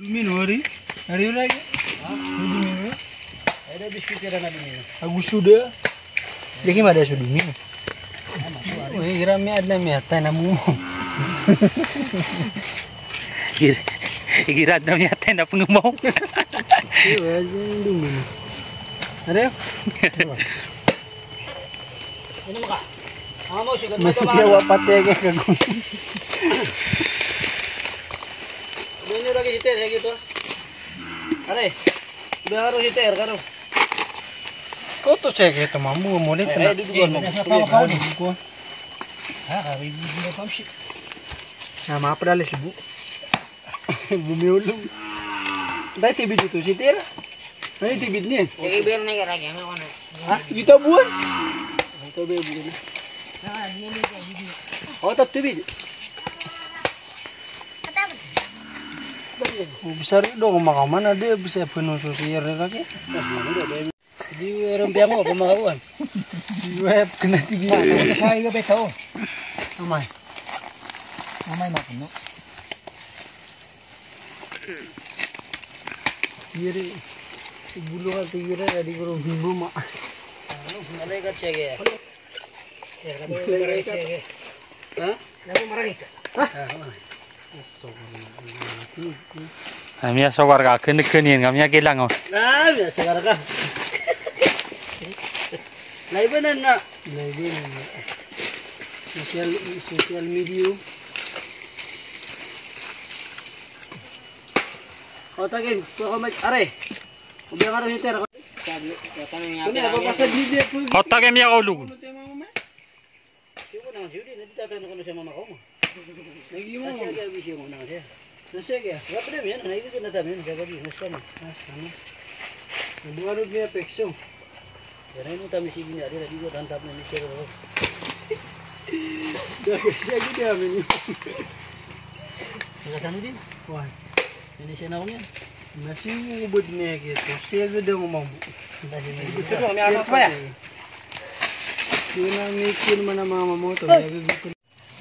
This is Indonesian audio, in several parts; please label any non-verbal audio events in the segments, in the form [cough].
Dumino hari. Hari lagi. Dumino. Ada biskuit ada nabi ini. Aku sudah. Jadi ada sudah dumino. Oh, kira mi ada mi ata namu. Igirat na niya tayo na pangumaw. Iya, dumino. Ada? Ini mo ka. Ang mo siya Masih dia wapat ya kayak kagum. Ini lagi sitir ya gitu. Are. Biar harus sitir karo. Kau tuh cek ya temamu mau lihat Eh, duduk dulu. Apa nih? Gua. Ha, kami hindi pa siya. Nama apa dah sih bu? Bumi ulum. Dah tibit itu sitir. Ini tibit nih. Kaya biar na kaya kaya ano. Hah? Kita buat? Itu be bukan. Oh, tak tibit. Oh, besar dong makaman ada bisa penuh sosial kaki. Di rempia mo pamakawan. Web kena tinggi. Saya ga betaw. Amai. Amay na kuno. Kiri. Bulu kan tinggi ada kurang bimbo mak. Malay ka chege. Ya, Malay ka. chege. Hah? Kami marami ka. Kami sawar ka kene kene kami kilang oh. Ah, biasa kara ka. Laibanan na. Lagi ni. Sosial sosial media. O tagin, ko may are. Ubi ka rin sitir. Sabi, kami nga Ini apa pasal dia pun? Kota kami ako lugun. Siyo na, siyo din. Nagtatanong ko na siya mama ko mo. Lagi Kasi mo. aga bisyo mo na siya. Nasa kaya? Wala pa namin yan. Naibig na tayo. Siya gabi. Nasa na. Nasaan? Nabuharap niya pekso. Yan ay mo tayo sige niya. Dila, di ko tantap na siya. Dahil siya gini amin. Nagkasano din. Wah, Hindi siya na ako niyan. nasi ubod niya gitu. Siya gede ngomong. Gusto ko, may anak pa ya. Dia nak mikir mana mama mau tu. Dia gitu. Ano, nang gusto. Ini ini ini suntuk ko umin. Ya. Marang ito sa'yo, tore. Mara ka na. Marang ito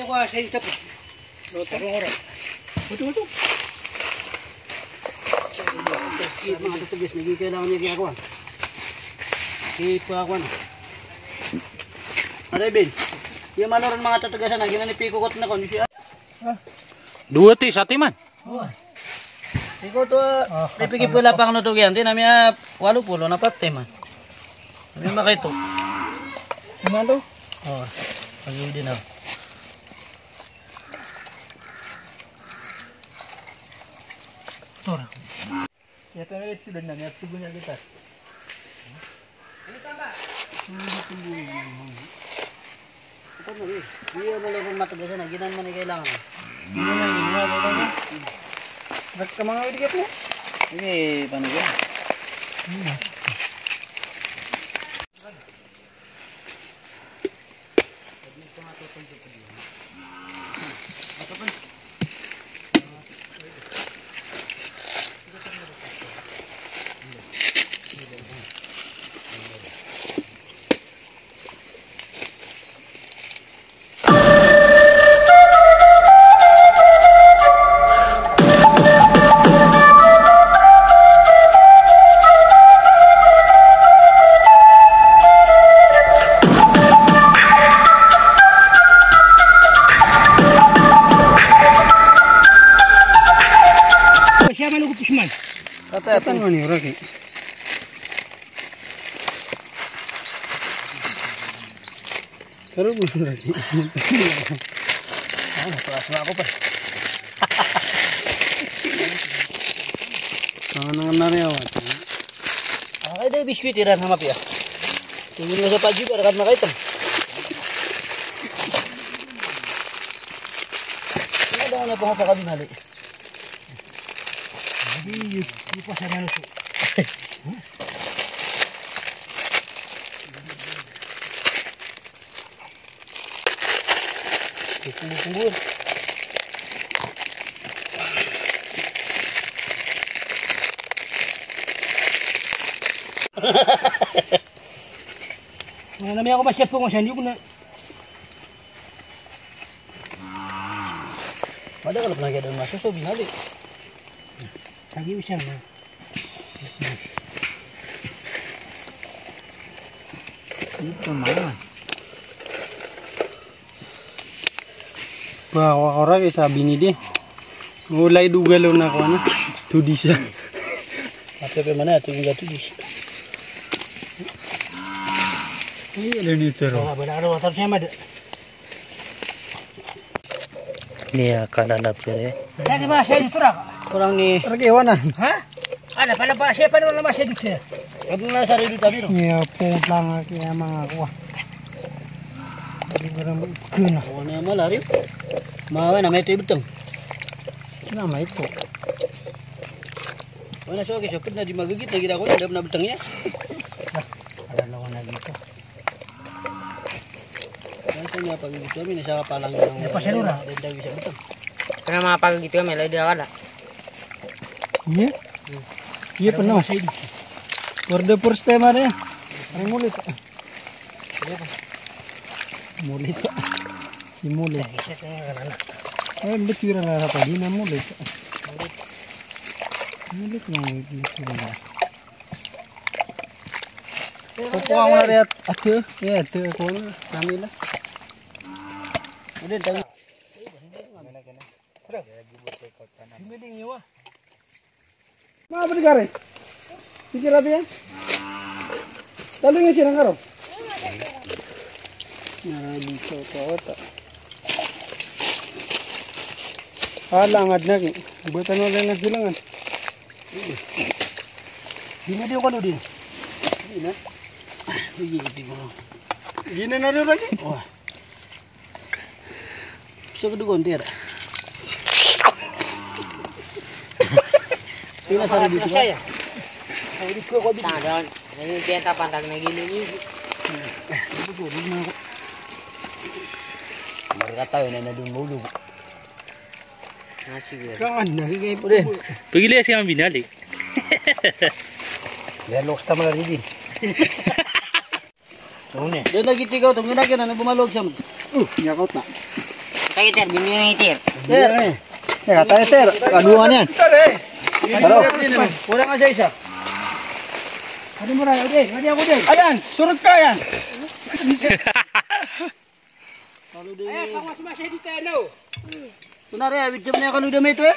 mo ko sa. Sa mga tutugis, niya ginagawa. Aray, Ben. Yung mga na ko. Dua ti sati man. Ikaw to, pipigi pula pang nutugyan. Di namin ah, walo pulo na patay man. Namin makito. Gimana tu? Oh, din ako. Tora. Ya tu ni sudah nak niat tubuhnya kita. Ito na rin. Hindi mo lang kung matugasan na, ginan kailangan. Ini na ini na na. Ka mga mo. Paano yan? Siya kelihatan mana nih orang Terus lagi. nangan ya ada ah, biskuit iran sama pia. Tunggu juga item. Ada apa-apa balik. Hindi, hindi pa sana nito. Tunggu-tunggu. Mga namin ako masyad po masuk so binali. Lagi ko siya na. Itu mana? Ba, orang kay sabi ni di. Mulai dugalo na ako na. Tudi siya. Apa pe mana tu enggak. Ay, ano nito ro? Oh, benar ada watar siya mad. Ni akan ada pere. Lagi ba siya dito ra? Kurang ni. Lagi wana. Ha? Ana pala ba siya pa naman siya dito. Aku na sa ridu tabi ro. Niya po lang kaya mga kuha. Ba naman kuna. Oh, ni malari. Mawa na may. Mana so ke sopit na di magigit lagi ako na na butang ya. Ada lawan lagi ito. Kan sa niya pag ito mi sa palang. May. Dagdag bisa butang. Kaya mga pag gitu kami, lagi dia kada. Iya. Iya pernah masih. For the first time ada ya. Ay mulit. Mulit. Si mulit. Ay betul na apa di na mulit. Mulit na betul na. Kupo ako na rin at ate. Yeah, ate ko na. Namin lang. Udah tang. Mga apa digare? Pikir apa ya? Lalu yang sirang karo? Nah, dito pa ota. Halangad na ki. Butan mo lang ng silangan. Dia kan udin. Dina. Iya, di ko. Gina na rin lagi. Wah. Bisa kedugon tiar. Pila sa ridu ko. Nah, doon. Ini benta pandag na gini ni. Mereka tahu na na dun mulu. Nasi gue. Kangan na. Kaya po. Udah. Pergi lihat si binali. [laughs] Biar loks ta mala ridin. Tune. Doon lagi tigaw tong ginagyan na bumalog siya. Uh, nyakot na. Kayak ter, itir. Sir. Ya, tayo sir. Kaduan yan. Taro. Kurang aja isa. Ano mo rin? Ode ako din. Ayan, surot ka yan. Ayan, kawas masya dito ano. Benar ya, wicam niya kalau dia itu ya.